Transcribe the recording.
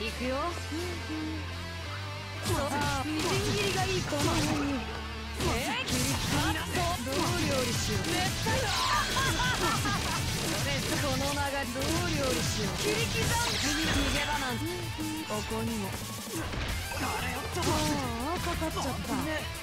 行くよ。そう。みじん切りがいいこの辺に。えい切り切りどう料理しよう絶対この流れどう料理しよう。切り刻んで。逃げ場なんここにも。あれよっとああかかっちゃった。